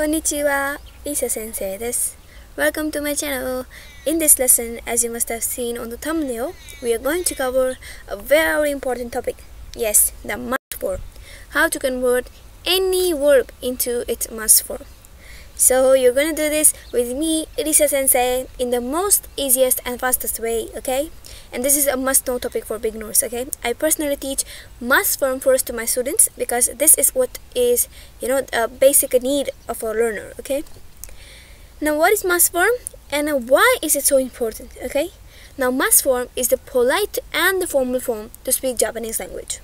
Konnichiwa, Risa Sensei desu. Welcome to my channel. In this lesson, as you must have seen on the thumbnail, we are going to cover a very important topic. Yes, the masu form. How to convert any verb into its masu form. So you're gonna do this with me, Risa Sensei, in the most easiest and fastest way, okay? And this is a must-know topic for beginners, okay? I personally teach masu form first to my students because this is what is, you know, a basic need of a learner, okay? Now, what is masu form and why is it so important, okay? Now, masu form is the polite and the formal form to speak Japanese language.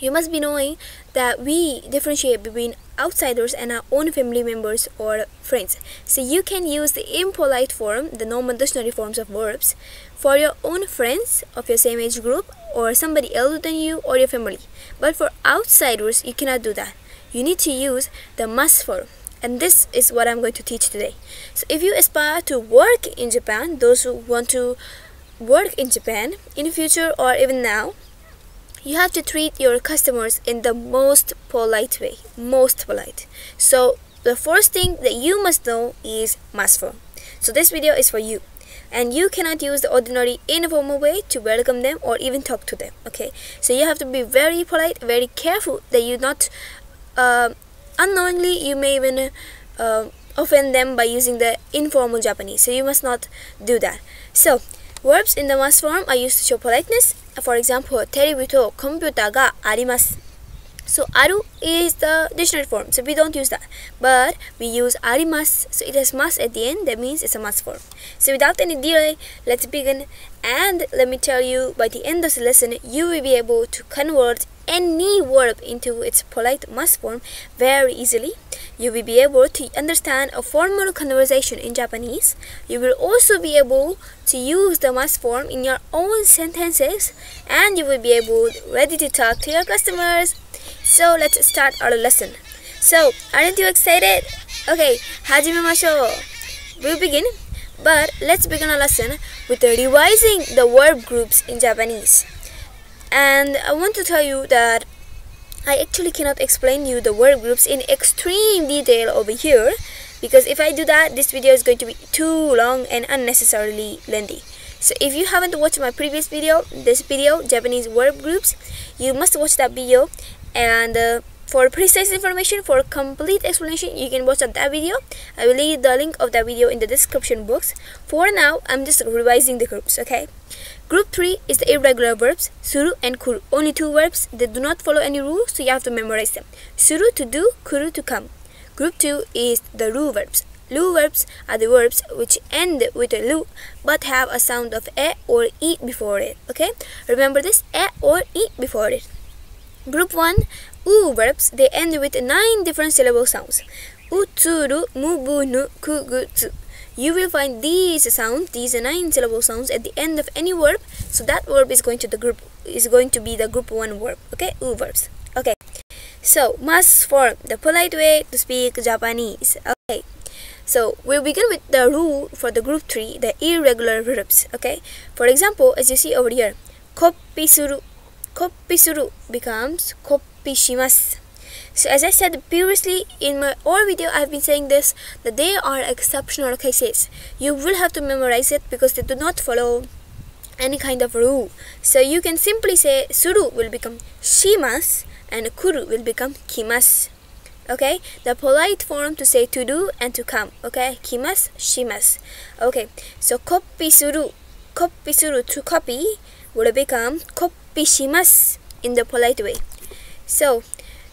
You must be knowing that we differentiate between outsiders and our own family members or friends. So you can use the impolite form, the normal dictionary forms of verbs, for your own friends of your same age group or somebody older than you or your family. But for outsiders, you cannot do that. You need to use the masu form. And this is what I'm going to teach today. So if you aspire to work in Japan, those who want to work in Japan in the future or even now, you have to treat your customers in the most polite way most polite. So the first thing that you must know is masu form. So this video is for you. And you cannot use the ordinary informal way to welcome them or even talk to them okay? So you have to be very polite very careful that you not uh, unknowingly you may even uh, offend them by using the informal japanese. So you must not do that. So Verbs in the masu form are used to show politeness. For example, テレビとコンピューターがあります。so aru is the dictionary form, so we don't use that. But we use arimas, so it has mas at the end, that means it's a mas form. So without any delay, let's begin. And let me tell you, by the end of the lesson, you will be able to convert any verb into its polite mas form very easily. You will be able to understand a formal conversation in Japanese. You will also be able to use the mas form in your own sentences and you will be able ready to talk to your customers so let's start our lesson. So aren't you excited? Okay, hajime masho. We'll begin, but let's begin our lesson with revising the verb groups in Japanese. And I want to tell you that I actually cannot explain you the verb groups in extreme detail over here because if I do that, this video is going to be too long and unnecessarily lengthy. So if you haven't watched my previous video, this video, Japanese verb groups, you must watch that video and uh, for precise information for complete explanation you can watch that video I will leave the link of that video in the description box for now I'm just revising the groups okay Group 3 is the irregular verbs suru and kuru. Only two verbs that do not follow any rule, so you have to memorize them. Suru to do, kuru to come. Group 2 is the ru verbs. Lu verbs are the verbs which end with a lu but have a sound of e or e before it. Okay? Remember this e or e before it. Group 1 u verbs they end with nine different syllable sounds. Utsuru, mubunu, kugutsu you will find these sounds these nine syllable sounds at the end of any verb. So that verb is going to the group is going to be the group one verb okay? U verbs okay. So masu form the polite way to speak japanese okay? So we'll begin with the rule for the group three the irregular verbs okay? For example as you see over here koppi suru koppi suru becomes koppi shimasu so as I said previously in my old video I've been saying this that they are exceptional cases. You will have to memorize it because they do not follow any kind of rule. So you can simply say suru will become shimas and kuru will become kimas. Okay, the polite form to say to do and to come. Okay, kimas, shimas. Okay, so copy suru, copy suru to copy will become copy shimas in the polite way. So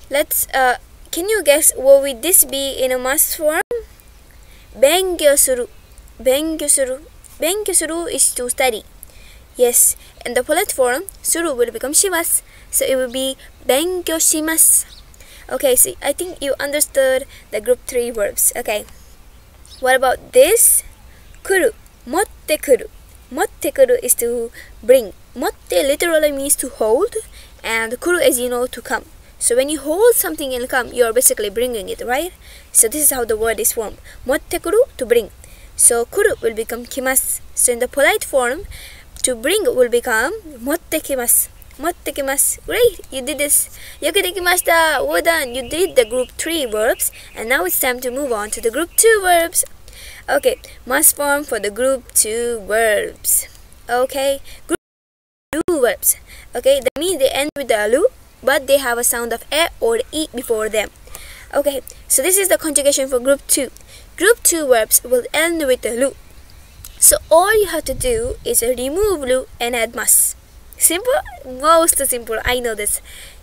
Let's uh can you guess what would this be in a must form? 勉強する勉強する勉強する is to study. Yes, and the polite form する will become します So it will be 勉強します Okay, so I think you understood the group 3 verbs. Okay. What about this? 来る持ってくる持ってくる is to bring Motte literally means to hold and kuru as you know to come. So when you hold something and come, you are basically bringing it, right? So this is how the word is formed. Motte kuru, to bring. So kuru will become kimas. So in the polite form, to bring will become motte kimas. Motte kimas. Great, you did this. Yokete kimashita. Well done. You did the group 3 verbs. And now it's time to move on to the group 2 verbs. Okay, masu form for the group 2 verbs. Okay, group 2 verbs. Okay, that means they end with the lu, but they have a sound of e or e before them. Okay, so this is the conjugation for group 2. Group 2 verbs will end with the lu. So all you have to do is remove lu and add mas. Simple? Most simple, I know this.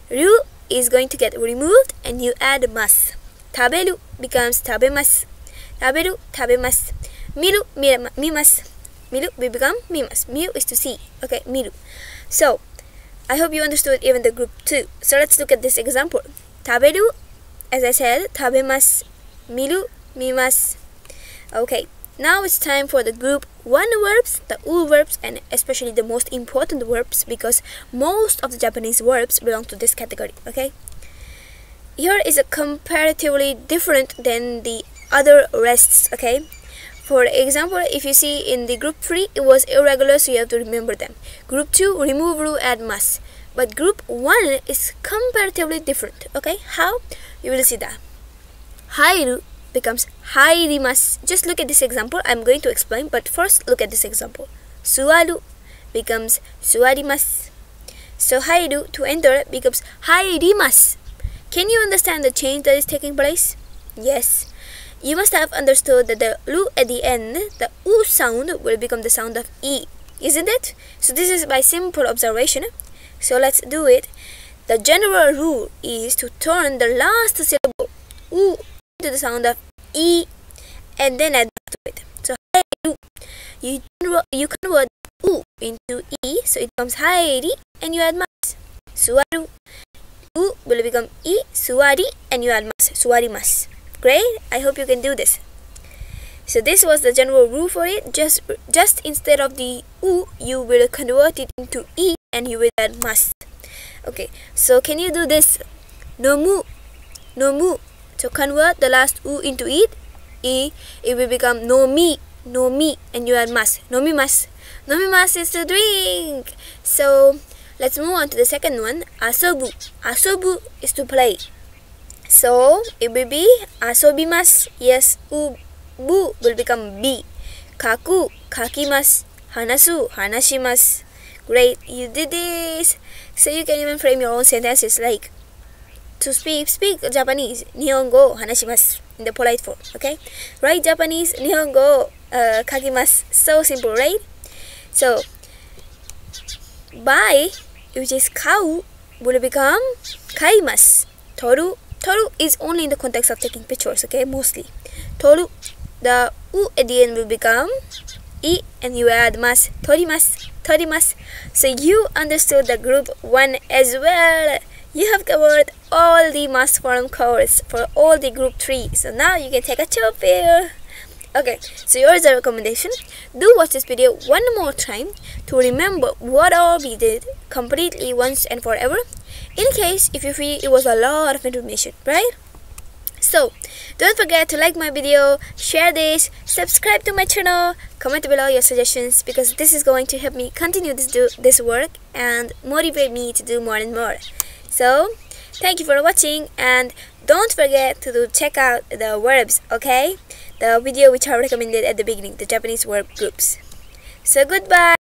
Ru is going to get removed and you add mas. Taberu becomes tabemasu. Taberu, tabemasu. Miru, mimasu. Miru will become mimas. Miru is to see. Okay, miru. So, I hope you understood even the group 2. So let's look at this example. Taberu, as I said, tabemasu. Miru, mimas. Okay, now it's time for the group 1 verbs, the u verbs, and especially the most important verbs because most of the Japanese verbs belong to this category, okay? Here is a comparatively different than the other rests, okay? For example, if you see in the group 3, it was irregular, so you have to remember them. Group 2, remove ru, add mas. But group 1 is comparatively different, okay? How? You will see that. Hairu becomes hairimasu. Just look at this example. I'm going to explain, but first look at this example. Suaru becomes suarimasu. So hairu to enter becomes hairimasu. Can you understand the change that is taking place? Yes. You must have understood that the lu at the end, the u sound will become the sound of e, isn't it? So this is by simple observation. So let's do it. The general rule is to turn the last syllable u to the sound of e and then add to it. So hairu, you you convert u into e, so it becomes hairi, and you add mas. Suaru, u will become e, suari, and you add mas. Suarimas. Great. I hope you can do this. So this was the general rule for it. Just just instead of the u, you will convert it into e, and you will add mas. Okay. So can you do this? Nomu, nomu. To convert the last u into it, e, it will become no mi, no mi, and you add mas. no mi mas. No mi mas is to drink. So let's move on to the second one, asobu. Asobu is to play. So it will be asobimas. Yes, ubu will become be. Kaku kakimas. Hanasu hanashimas. Great, you did this. So you can even frame your own sentences like to speak speak Japanese nihongo hanashimas in the polite form. Okay, write Japanese nihongo uh, kakimas. So simple, right? So buy, which is kau, will become kaimas. Toru Toru is only in the context of taking pictures, okay, mostly. Toru, the u at the end will become e and you add mas, torimas, torimas. So you understood the group 1 as well. You have covered all the masu form covers for all the group 3. So now you can take a chill pill okay so here's a recommendation. Do watch this video one more time to remember what all we did completely once and forever. In case if you feel it was a lot of information right? So don't forget to like my video share this subscribe to my channel comment below your suggestions because this is going to help me continue this do this work and motivate me to do more and more. So thank you for watching and don't forget to check out the verbs okay? The video which I recommended at the beginning the Japanese verb groups. So goodbye